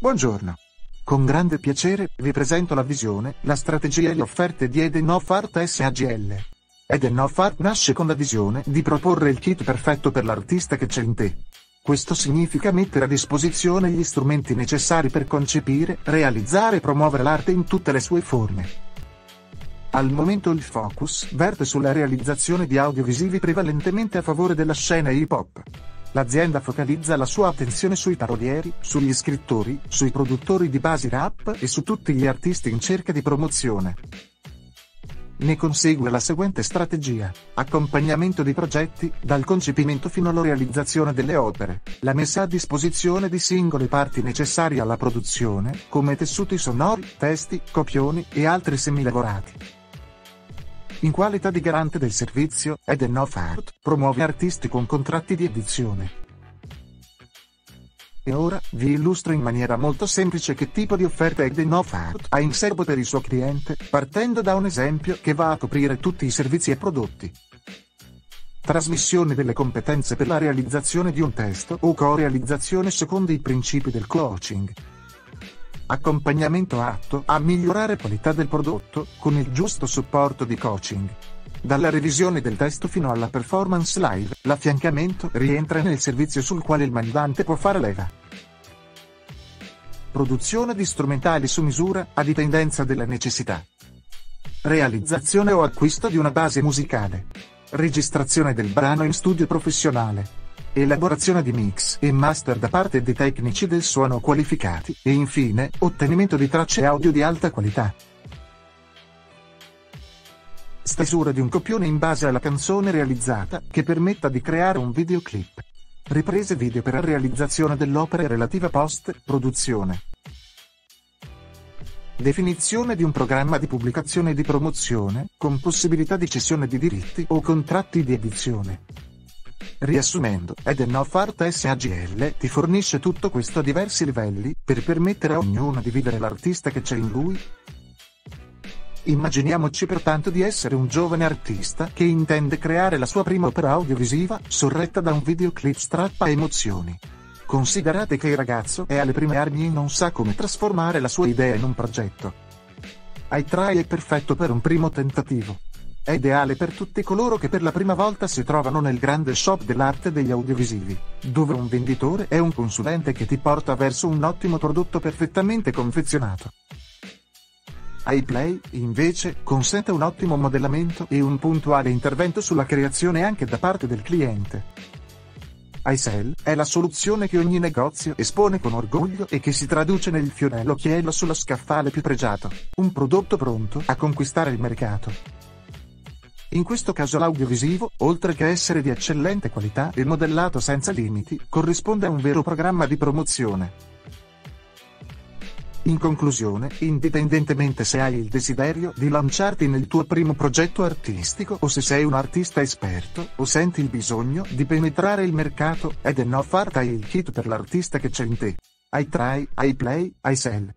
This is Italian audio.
Buongiorno. Con grande piacere vi presento la visione, la strategia e le offerte di Eden of Art SAGL. Eden of Art nasce con la visione di proporre il kit perfetto per l'artista che c'è in te. Questo significa mettere a disposizione gli strumenti necessari per concepire, realizzare e promuovere l'arte in tutte le sue forme. Al momento il focus verte sulla realizzazione di audiovisivi prevalentemente a favore della scena hip hop. L'azienda focalizza la sua attenzione sui parolieri, sugli scrittori, sui produttori di basi rap e su tutti gli artisti in cerca di promozione. Ne consegue la seguente strategia. Accompagnamento di progetti, dal concepimento fino alla realizzazione delle opere, la messa a disposizione di singole parti necessarie alla produzione, come tessuti sonori, testi, copioni e altri semilavorati. In qualità di garante del servizio, Eden of Art promuove artisti con contratti di edizione. E ora, vi illustro in maniera molto semplice che tipo di offerta Eden Art ha in serbo per il suo cliente, partendo da un esempio che va a coprire tutti i servizi e prodotti. Trasmissione delle competenze per la realizzazione di un testo o co-realizzazione secondo i principi del coaching accompagnamento atto a migliorare qualità del prodotto, con il giusto supporto di coaching. Dalla revisione del testo fino alla performance live, l'affiancamento rientra nel servizio sul quale il mandante può fare leva. Produzione di strumentali su misura, a dipendenza della necessità. Realizzazione o acquisto di una base musicale. Registrazione del brano in studio professionale elaborazione di mix e master da parte di tecnici del suono qualificati e infine ottenimento di tracce audio di alta qualità. Stesura di un copione in base alla canzone realizzata che permetta di creare un videoclip. Riprese video per la realizzazione dell'opera e relativa post-produzione. Definizione di un programma di pubblicazione e di promozione, con possibilità di cessione di diritti o contratti di edizione. Riassumendo, Eden of Art SAGL ti fornisce tutto questo a diversi livelli, per permettere a ognuno di vivere l'artista che c'è in lui. Immaginiamoci pertanto di essere un giovane artista che intende creare la sua prima opera audiovisiva, sorretta da un videoclip strappa emozioni. Considerate che il ragazzo è alle prime armi e non sa come trasformare la sua idea in un progetto. iTry è perfetto per un primo tentativo. È ideale per tutti coloro che per la prima volta si trovano nel grande shop dell'arte degli audiovisivi, dove un venditore è un consulente che ti porta verso un ottimo prodotto perfettamente confezionato. iPlay, invece, consente un ottimo modellamento e un puntuale intervento sulla creazione anche da parte del cliente. iSell è la soluzione che ogni negozio espone con orgoglio e che si traduce nel fiorello chiello sullo scaffale più pregiato, un prodotto pronto a conquistare il mercato. In questo caso l'audiovisivo, oltre che essere di eccellente qualità e modellato senza limiti, corrisponde a un vero programma di promozione. In conclusione, indipendentemente se hai il desiderio di lanciarti nel tuo primo progetto artistico o se sei un artista esperto o senti il bisogno di penetrare il mercato, Eden Art hai il kit per l'artista che c'è in te. I try, I play, I sell.